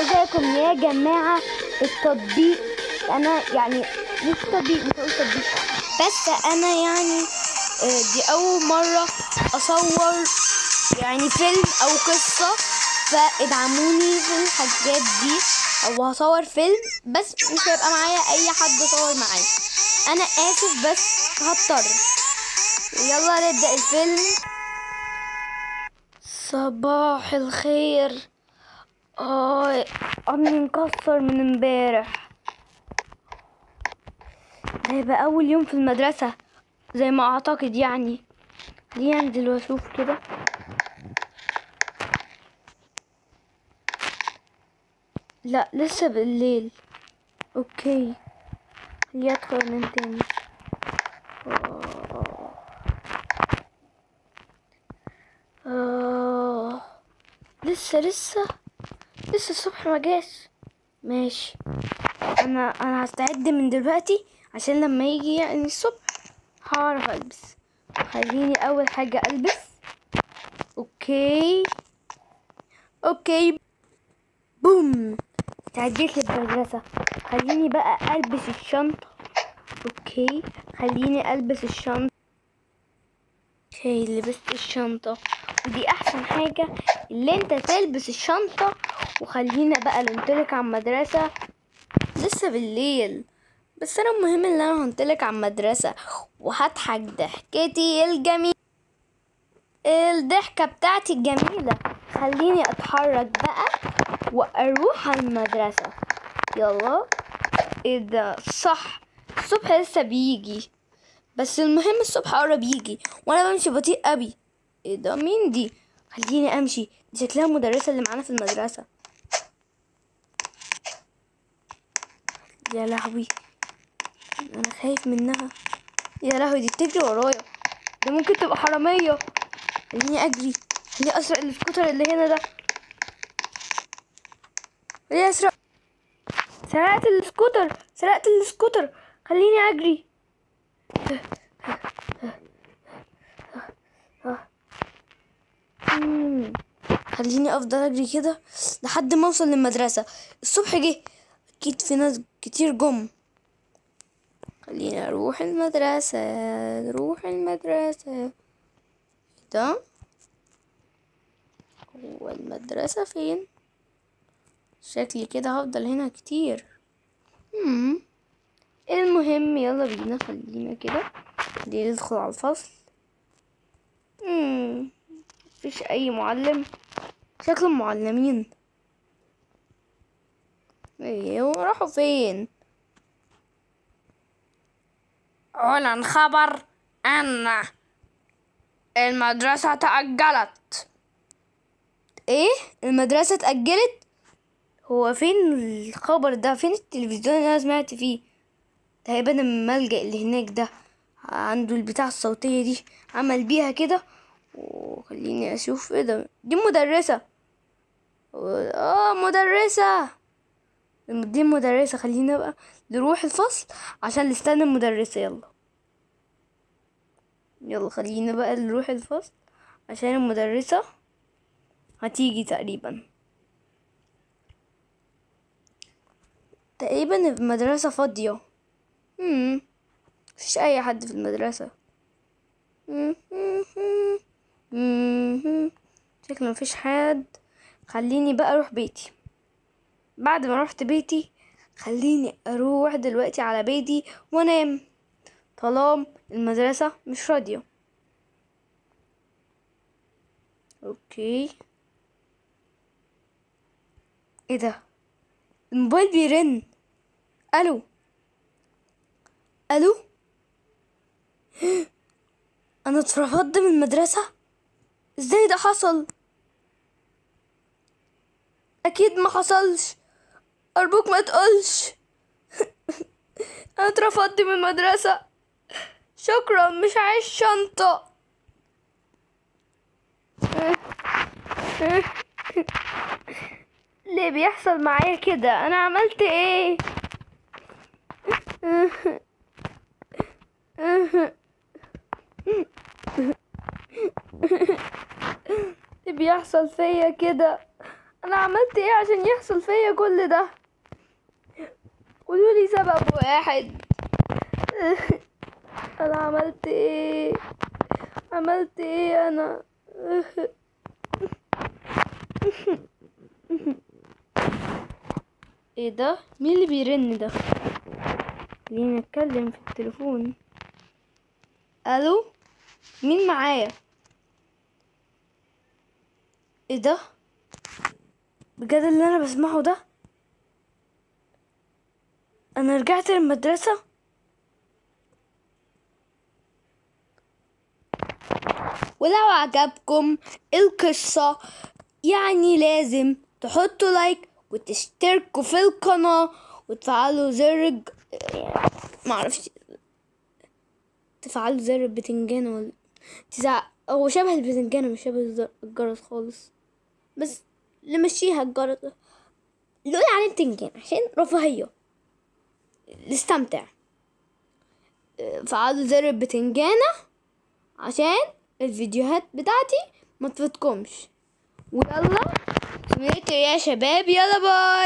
ازيكم يا جماعة التطبيق. أنا يعني مش تطبيق مش هقول تطبيق. بس أنا يعني آه، دي أول مرة أصور يعني فيلم أو قصة فادعموني في الحاجات دي. أو هصور فيلم بس مش هيبقى معايا أي حد صور معايا. أنا آسف بس هضطر. يلا نبدأ الفيلم. صباح الخير. آه عمي مكسر من امبارح. ده هيبقى أول يوم في المدرسة زي ما أعتقد يعني. ليه أنزل وأشوف كده؟ لا لسه بالليل. أوكي. يدخل من تاني. آه. آه. لسه لسه؟ لسه الصبح ما جاش. ماشي. أنا أنا هستعد من دلوقتي عشان لما يجي يعني الصبح هعرف ألبس. خليني أول حاجة ألبس. okay. okay. بوم. استعديت للمدرسة خليني بقى ألبس الشنطة. okay. خليني ألبس الشنطة. أوكي لبست الشنطة. ودي أحسن حاجة اللي أنت تلبس الشنطة وخلينا بقى ننطلق على المدرسة. لسه بالليل بس أنا المهم إن أنا هنطلق على المدرسة وهضحك ضحكتي الجميلة. الضحكة بتاعتي الجميلة. خليني أتحرك بقى وأروح على المدرسة. يلا. إيه ده؟ صح. الصبح لسه بيجي. بس المهم الصبح قرب يجي وأنا بمشي بطيء قوي إيه ده مين دي؟ خليني أمشي. دي شكلها المدرسة اللي معانا في المدرسة. يا لهوي. أنا خايف منها. يا لهوي دي بتجري ورايا. ده ممكن تبقى حرامية. خليني أجري. خليني أسرق السكوتر اللي هنا ده. خليني أسرق. سرقت السكوتر. سرقت السكوتر. خليني أجري مم. خليني أفضل أجري كده لحد ما أوصل للمدرسة. الصبح جه أكيد في ناس كتير جم. خليني أروح المدرسة نروح المدرسة. ده؟ هو المدرسة فين؟ شكلي كده هفضل هنا كتير. مم. المهم يلا بينا خلينا كده. ندخل على الفصل. مم. مفيش أي معلم. شكل المعلمين إيه راحوا فين؟ اعلن خبر أن المدرسة تأجلت. إيه؟ المدرسة اتأجلت هو فين الخبر ده؟ فين التلفزيون اللي أنا سمعت فيه؟ تقريبا الملجأ اللي هناك ده عنده البتاع الصوتية دي عمل بيها كده. وخليني أشوف إيه ده؟ دي مدرسة. آه مدرسة دي مدرسة خلينا بقى نروح الفصل عشان نستنى المدرسة يلا يلا خلينا بقى نروح الفصل عشان المدرسة هتيجي تقريبا تقريبا المدرسة فاضية مم. مفيش أي حد في المدرسة مم. مم. شكله مفيش حد خليني بقى أروح بيتي. بعد ما روحت بيتي خليني أروح دلوقتي على بيتي وأنام. طالما المدرسة مش راضية. okay. إيه ده؟ الموبايل بيرن. ألو؟ ألو؟ أنا اترفضت من المدرسة؟ إزاي ده حصل؟ أكيد ما حصلش. أرجوك ما تقولش. أنا اترفضت من المدرسة. شكرا مش عايز شنطة. ليه بيحصل معايا كده؟ أنا عملت إيه؟ ليه بيحصل فيا كده؟ أنا عملت إيه عشان يحصل فيا كل ده؟ قولوا لي سبب واحد. أنا عملت إيه؟ عملت إيه أنا؟ إيه ده؟ مين اللي بيرن ده؟ خليني أتكلم في التليفون. ألو؟ مين معايا؟ إيه ده؟ بجد اللي أنا بسمعه ده؟ أنا رجعت للمدرسة ولو عجبكم القصة يعني لازم تحطوا لايك وتشتركوا في القناة وتفعلوا زر معرفش تفعلوا زر البتنجان ولا تزع... هو شبه البتنجان مش شبه الجرس خالص. بس نمشيها الجرس نقول عليه بتنجان عشان رفاهية نستمتع. فعلوا زر البتنجانة عشان الفيديوهات بتاعتي ما تفوتكمش. ويلا سمعتوا يا شباب يلا باي.